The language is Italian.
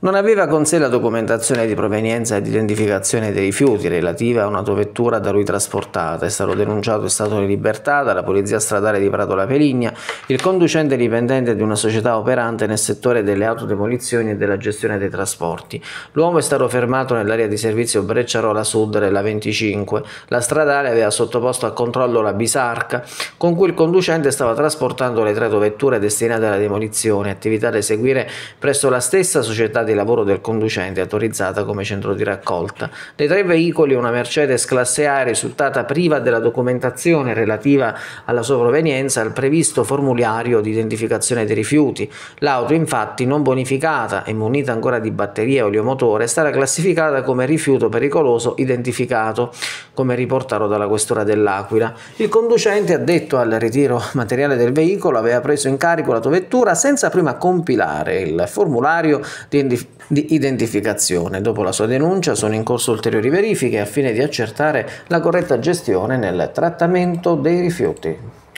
Non aveva con sé la documentazione di provenienza ed identificazione dei rifiuti relativa a un'autovettura da lui trasportata. È stato denunciato in stato di libertà dalla Polizia Stradale di Prato La Peligna il conducente dipendente di una società operante nel settore delle autodemolizioni e della gestione dei trasporti. L'uomo è stato fermato nell'area di servizio Brecciarola Sud della 25. La stradale aveva sottoposto a controllo la bisarca con cui il conducente stava trasportando le tre autovetture destinate alla demolizione, attività da eseguire presso la stessa società di lavoro del conducente autorizzata come centro di raccolta. Dei tre veicoli una Mercedes classe A è risultata priva della documentazione relativa alla sua provenienza al previsto formulario di identificazione dei rifiuti. L'auto infatti non bonificata e munita ancora di batteria e oleomotore è stata classificata come rifiuto pericoloso identificato come riportato dalla questura dell'Aquila. Il conducente addetto al ritiro materiale del veicolo aveva preso in carico l'autovettura senza prima compilare il formulario di di identificazione. Dopo la sua denuncia sono in corso ulteriori verifiche a fine di accertare la corretta gestione nel trattamento dei rifiuti.